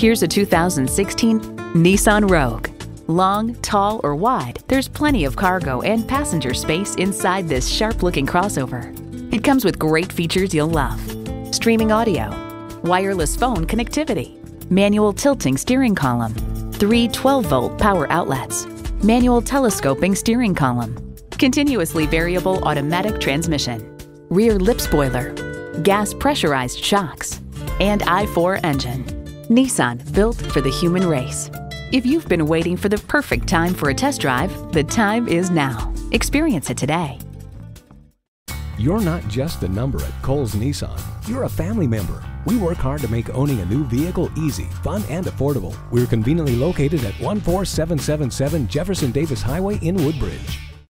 Here's a 2016 Nissan Rogue. Long, tall, or wide, there's plenty of cargo and passenger space inside this sharp-looking crossover. It comes with great features you'll love. Streaming audio, wireless phone connectivity, manual tilting steering column, three 12-volt power outlets, manual telescoping steering column, continuously variable automatic transmission, rear lip spoiler, gas pressurized shocks, and i4 engine. Nissan, built for the human race. If you've been waiting for the perfect time for a test drive, the time is now. Experience it today. You're not just a number at Cowles Nissan. You're a family member. We work hard to make owning a new vehicle easy, fun, and affordable. We're conveniently located at 14777 Jefferson Davis Highway in Woodbridge.